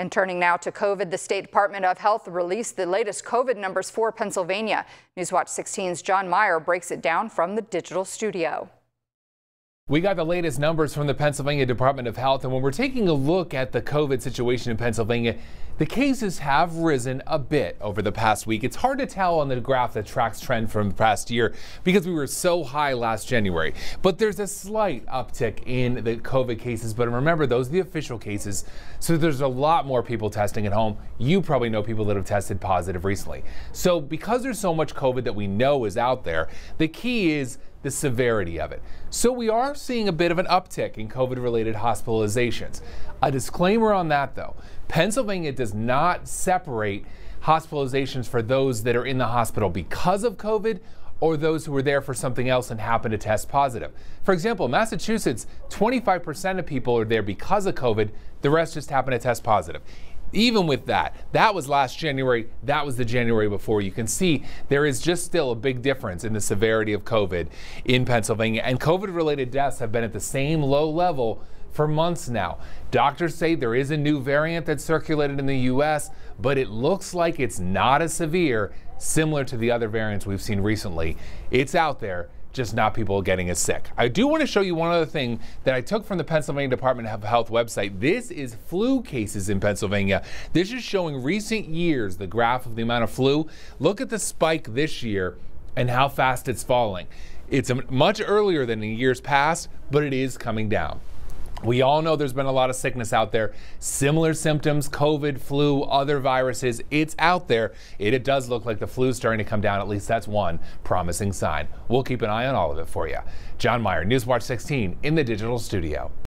And turning now to COVID, the State Department of Health released the latest COVID numbers for Pennsylvania. Newswatch 16's Jon Meyer breaks it down from the digital studio. We got the latest numbers from the Pennsylvania Department of Health, and when we're taking a look at the COVID situation in Pennsylvania, the cases have risen a bit over the past week. It's hard to tell on the graph that tracks trend from the past year because we were so high last January. But there's a slight uptick in the COVID cases. But remember, those are the official cases. So there's a lot more people testing at home. You probably know people that have tested positive recently. So because there's so much COVID that we know is out there, the key is the severity of it. So we are seeing a bit of an uptick in COVID related hospitalizations. A disclaimer on that though Pennsylvania does not separate hospitalizations for those that are in the hospital because of COVID or those who were there for something else and happen to test positive. For example, Massachusetts, 25% of people are there because of COVID, the rest just happen to test positive even with that, that was last January, that was the January before. You can see there is just still a big difference in the severity of COVID in Pennsylvania, and COVID related deaths have been at the same low level for months now. Doctors say there is a new variant that circulated in the U.S., but it looks like it's not as severe, similar to the other variants we've seen recently. It's out there just not people getting as sick. I do want to show you one other thing that I took from the Pennsylvania Department of Health website. This is flu cases in Pennsylvania. This is showing recent years, the graph of the amount of flu. Look at the spike this year and how fast it's falling. It's much earlier than in years past, but it is coming down. We all know there's been a lot of sickness out there, similar symptoms, COVID, flu, other viruses. It's out there. It, it does look like the flu's starting to come down. At least that's one promising sign. We'll keep an eye on all of it for you. Jon Meyer, Newswatch 16 in the digital studio.